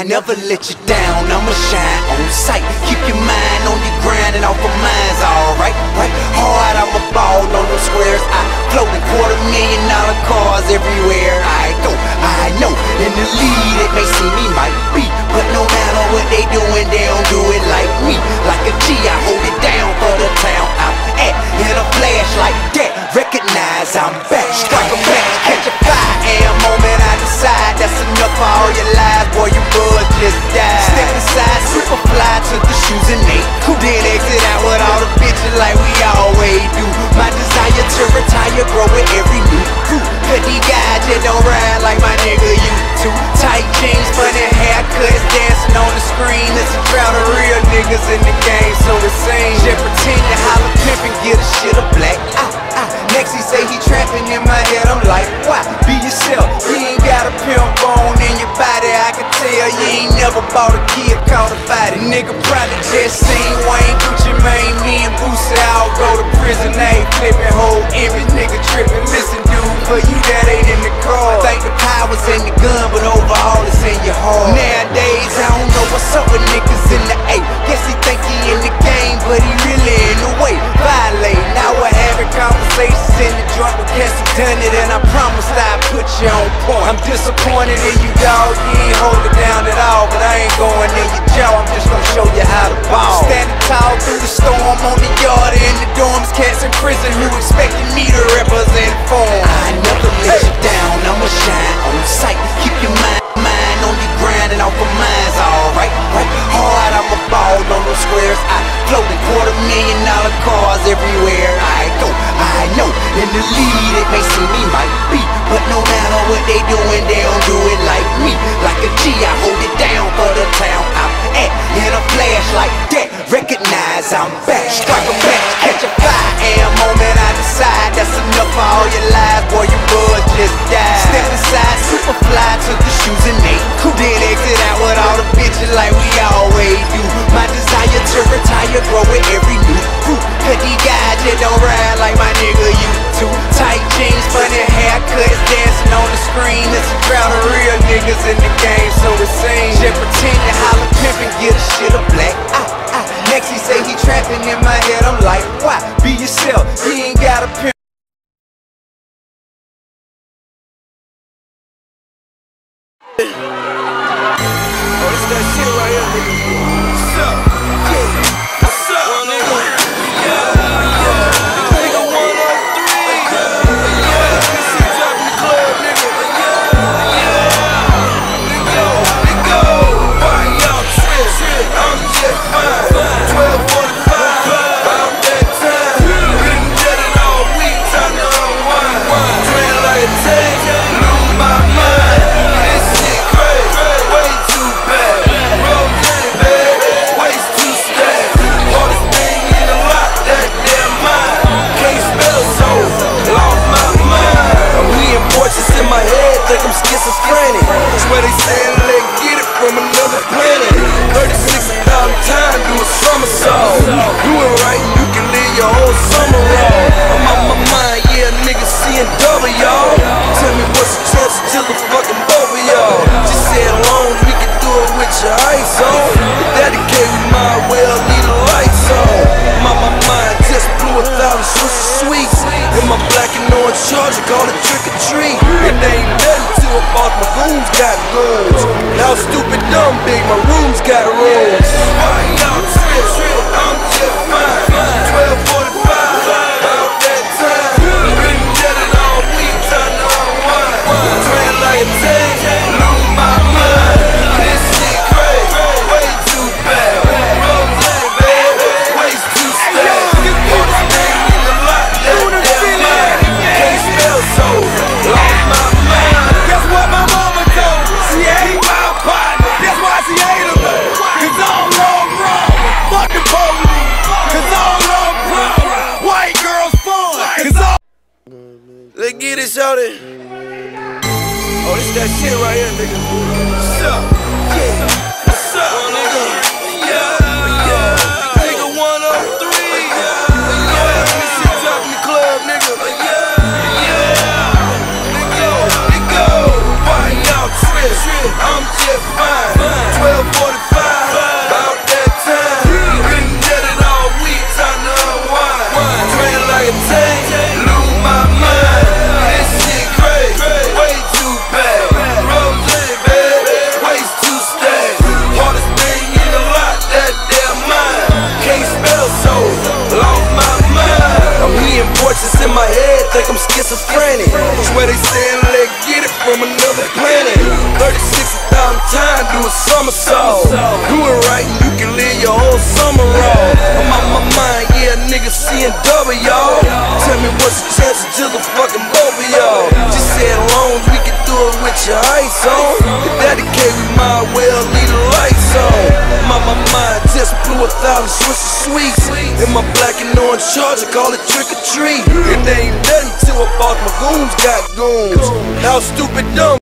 I never let you down, I'ma shine on sight. Keep your mind on your grind and off of mine's alright, right? Hard, I'ma ball on those squares. I float in quarter million dollar the shoes and. Then exit out with all the bitches like we always do. My desire to retire grow with every new crew. Cause these guys just don't ride like my nigga you too. Tight jeans, funny haircuts, dancing on the screen. It's a crowd of real niggas in the game, so it seems. Just pretend to holler pimp and get a shit a black. Ah, ah. Next he say he trapping in my head, I'm like, why? Disappointed in you, dog. You ain't hold it down at all, but I ain't going in your jaw. I'm just gonna show you how to ball. Standing tall through the storm on the yard in the dorms, cats in prison who expected me to represent for 'em. I never let you down. I'ma shine on sight. Keep your mind, mind on your grind and off of mine's alright, right? Hard, I'ma ball on those squares. I float in quarter million dollar cars everywhere I go. I know in the lead it may seem me might but no matter what they doing, they don't do it like me. Like a G, I hold it down for the town I'm at. In a flash like that, recognize I'm back. Strike a match, catch a fire, and moment I decide that's enough for all your lies, boy. You bud just died. Step aside, super fly, took the shoes and they cool. Then exit out with all niggas the Swear they saying goons got goons. Y'all stupid dumb big, my rooms got rooms. I'm just fine. Shorty. Oh, this that shit right here, nigga. What's up? Yeah. summer soul. Do it right and you can live your whole summer off. I'm out my mind, yeah, nigga, seeing double, y'all. Tell me what's the chance to the fucking over, y'all. Just said, long as we can do it with your eyes on. If that my case, we might well leave the light on. My, my mind just blew a thousand Swisher Sweets. In my black and orange charger, call it trick or treat. It ain't nothing to a boss, my goons got goons. How stupid dumb